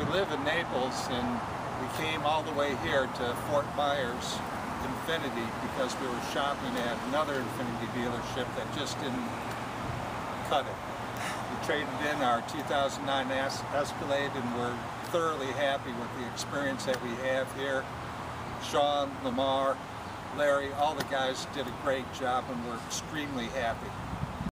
we live in Naples and we came all the way here to Fort Myers Infiniti because we were shopping at another Infiniti dealership that just didn't cut it. We traded in our 2009 Escalade and we're thoroughly happy with the experience that we have here. Sean, Lamar, Larry, all the guys did a great job and we're extremely happy.